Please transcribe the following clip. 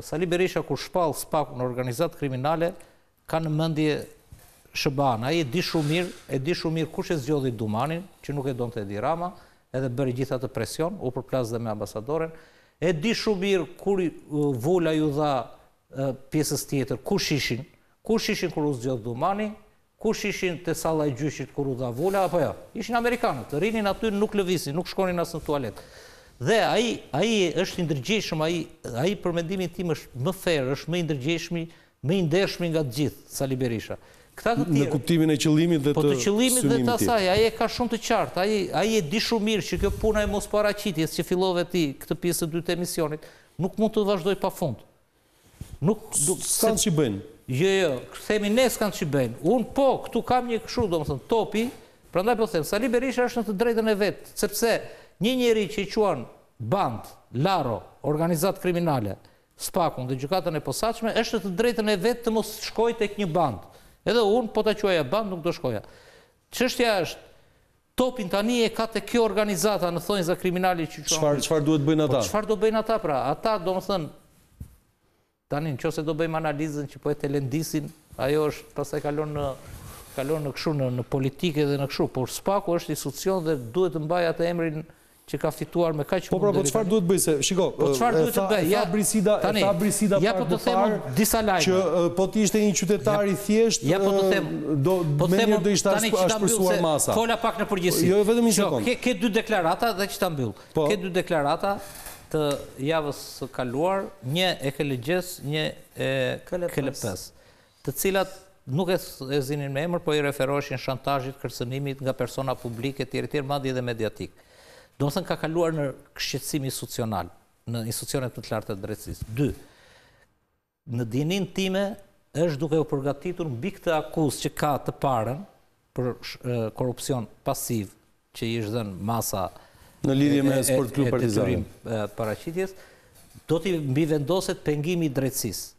Sali Berisha kur shpall SPAK-un organizatë kriminale ka në mendje SHBA-në. Ai e di shumë mirë, e di shumë mirë kush e zgjodhi Dumanin, që nuk e donte Edi Rama, edhe bëri gjithë atë presion, u përplas dhe me ambasadoren. E di shumë mirë kur vula iu dha pjesës tjetër, kush ishin, kush ishin kur u zgjodh Dumani, Kush ishin te salla e gjyqit kur u dha vula apo jo? Ishin amerikanët, rrinin aty nuk lëviznin, nuk shkonin as në tualet. Dhe ai, ai është i ndërgjegjshëm, ai, ai për mendimin tim është më fair, është më i ndërgjegjshmi, më i ndershmi nga të gjithë, Sali Berisha. Këta të tjerët. Në kuptimin e qëllimit dhe të synimit tij. Po të qëllimit dhe të asaj, ai e ka shumë të qartë, ai, ai e di shumë mirë që kjo puna e mosparaqitjes që fillove ti këtë pjesë të dytë të emisionit, nuk mund të vazhdojë pafund. Nuk, nuk, s'kanë ç'i bëjnë. Jo, jo, themi ne s'kanë ç'i bëjnë. Unë po, këtu kam një kështu, domethënë, topi, prandaj po them, Sali Berisha është në të drejtën e vet, sepse një njeri që i quan bandë, laro, organizatë kriminale, SPAK-un dhe Gjykatën e Posaçme, është në të drejtën e vet të mos shkojë tek një bandë. Edhe unë po ta quaja bandë nuk do shkoja. Çështja është Topin tani e ka kjo, te kjo organizata në thonjëza kriminale që quan Çfarë çfarë duhet të bëjnë ata? Po çfarë do bëjnë ata pra? Ata domethënë tani në qoftë se do bëjmë analizën që po e telendisin, ajo është pastaj kalon në kalon në kështu në në politikë dhe në kështu, por SPAK-u është institucion dhe duhet të mbajë atë emrin që ka fituar me kaq mund deri tani. Po pra, po çfarë duhet të bëjë se, shiko, po çfarë duhet të bëjë? Ja, Brisida, tani, e tha Brisida pak më parë disa herë. Që po të ishte një qytetar i thjeshtë, ja po të them, do po të them do ishte ashpërsuar masa. Fola pak në përgjithësi. Jo, vetëm një sekondë. Ke ke dy deklarata dhe që ta mbyll. Po. Ke dy deklarata të javës së kaluar, një e KLGJ-së, një e KLP-së. të cilat nuk e zinin me emër, po i referoheshin shantazhit, kërcënimit nga persona publikë etj etj, madje edhe mediatik. Domethënë ka kaluar në shqetësim institucional në institucionet më të larta të drejtësisë. Dy, në dijeninë time është duke u përgatitur mbi këtë akuzë që ka të parën për korrupsion pasiv që i është dhënë masa në lidhje me Sport Klub Partizanin paraqitjes do t'i mbivendoset pengimi i drejtësisë